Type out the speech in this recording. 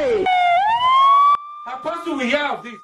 Hey! How possible we have this?